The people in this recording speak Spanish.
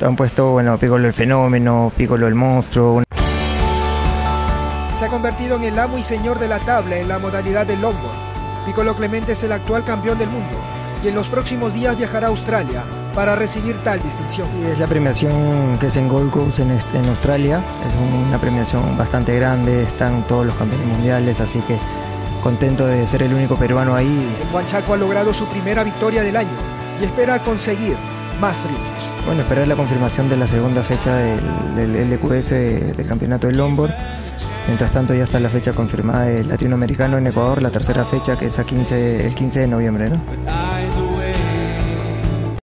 Han puesto, bueno, Piccolo el fenómeno, Piccolo el monstruo. Se ha convertido en el amo y señor de la tabla en la modalidad del longboard. Piccolo Clemente es el actual campeón del mundo y en los próximos días viajará a Australia para recibir tal distinción. Sí, es la premiación que es en Gold Coast en, este- en Australia. Es una premiación bastante grande, están todos los campeones mundiales, así que contento de ser el único peruano ahí. En Huanchaco ha logrado su primera victoria del año y espera conseguir más triunfos. Bueno, esperar la confirmación de la segunda fecha del, del LQS de- del campeonato de longboard. Mientras tanto ya está la fecha confirmada del latinoamericano en Ecuador, la tercera fecha que es a 15, el 15 de noviembre, ¿no?